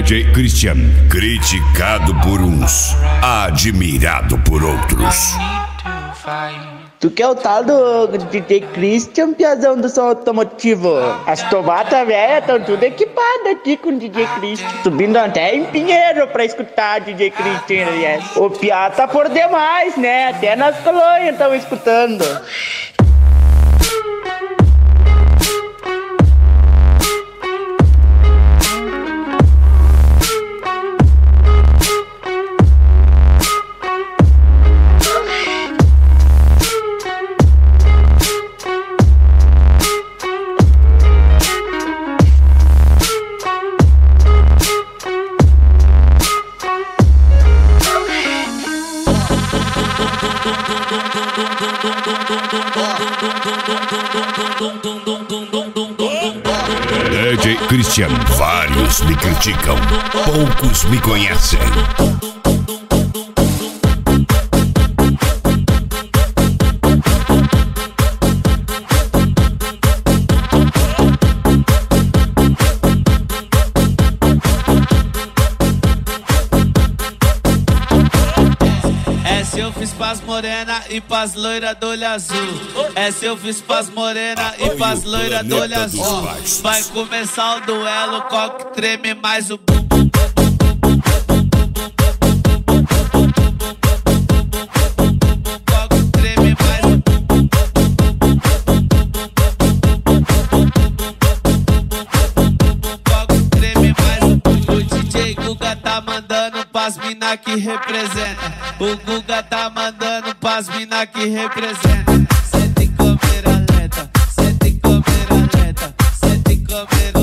DJ Christian, criticado por uns, admirado por outros. Tu que é o tal do DJ Christian, piazão do som automotivo. As tomatas velhas estão tudo equipadas aqui com DJ Christian. Subindo até em Pinheiro pra escutar DJ Christian, aliás. O piá tá por demais, né? Até nas colônias estão escutando. DJ Christian, vários me criticam, poucos me conhecem. Essa eu fiz pras morena e pras loira do olho azul. Essa eu fiz pras morena e pras loira do olho azul. Vai começar o duelo, qual que treme mais o bum mina que representa. O Guga tá mandando pras mina que representa. Sente câmera lenta, sente câmera lenta, sente câmera,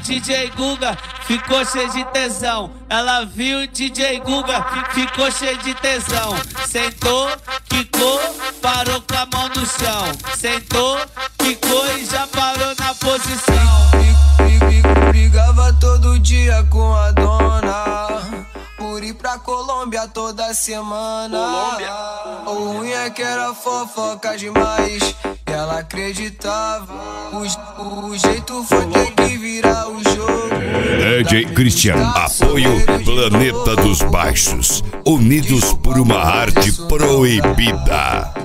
DJ Guga, ficou cheio de tesão. Ela viu o DJ Guga, fi- ficou cheio de tesão. Sentou, quicou, parou com a mão no chão. Sentou, quicou e já parou na posição. Brig- brig- Brigava todo dia com a dona pra Colômbia toda semana. O ruim é que era fofoca demais. E ela acreditava. O, o jeito foi ter que virar o jogo. DJ Christian, apoio Planeta dos Baixos, unidos por uma arte proibida.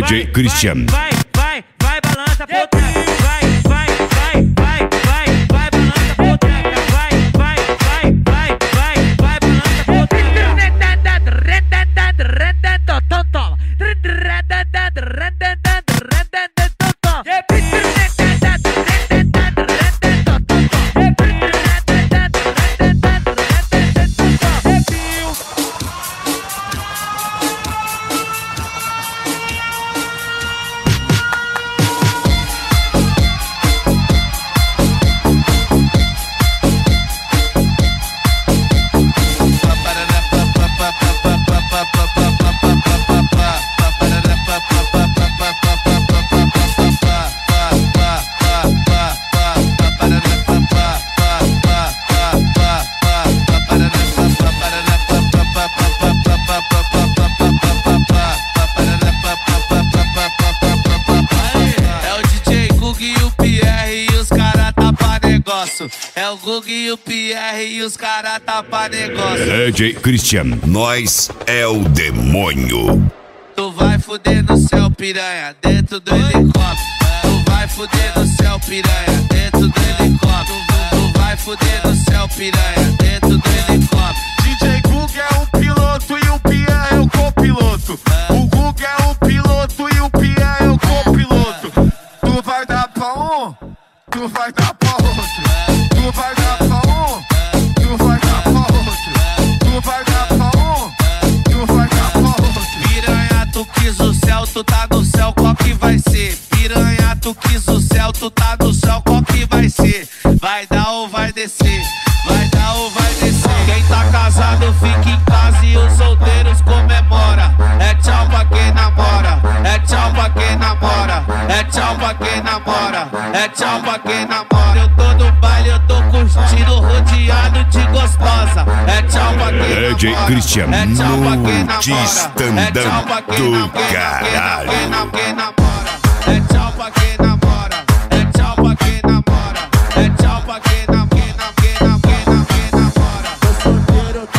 Vai, DJ vai, Christian. Nosso. É o Gug e o Pierre e os caras tá pra negócio. DJ Christian, nós é o demônio. Tu vai fuder no céu, piranha, dentro do helicóptero. Tu vai fuder no céu, piranha, dentro do helicóptero. Tu vai fuder no céu, piranha, dentro do helicóptero. DJ Gug é o piloto e o Pia é o copiloto. O Gug é o piloto e o Pia é o copiloto. Tu vai dar pra um, tu vai dar tu tá no céu, qual que vai ser? Piranha, tu quis o céu, tu tá no céu, qual que vai ser? Vai dar ou vai descer? Vai dar ou vai descer? Quem tá casado fica em casa e os solteiros comemora. É tchau pra quem namora, é tchau pra quem namora, é tchau pra quem namora, é tchau pra tchau pra quem do nam- quem nam- quem nam- caralho. é tchau pra quem namora, é tchau pra quem namora, é tchau pra quem nam- quem nam- quem nam- quem nam- quem namora.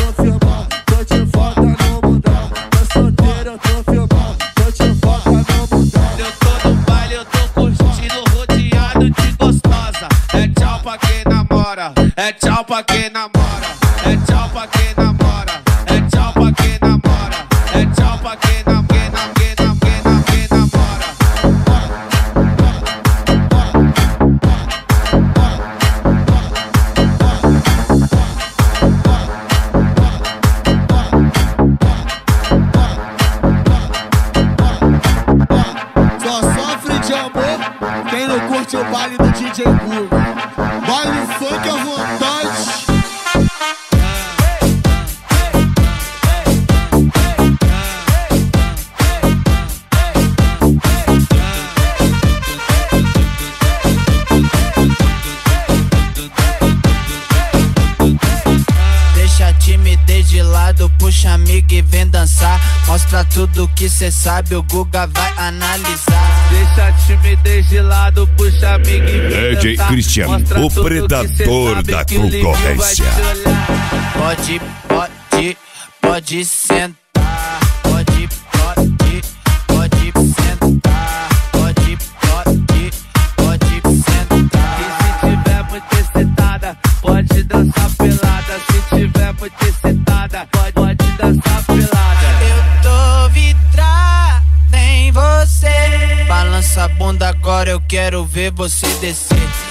É tchau pra quem namora, é tchau pra quem namora, baile do DJ Mostra tudo que cê sabe, o Guga vai analisar. Deixa a timidez de lado, puxa amigo e vem DJ. Christian, Mostra o predador sabe, da concorrência. Pode, pode, pode sentar. Agora, eu quero ver você descer.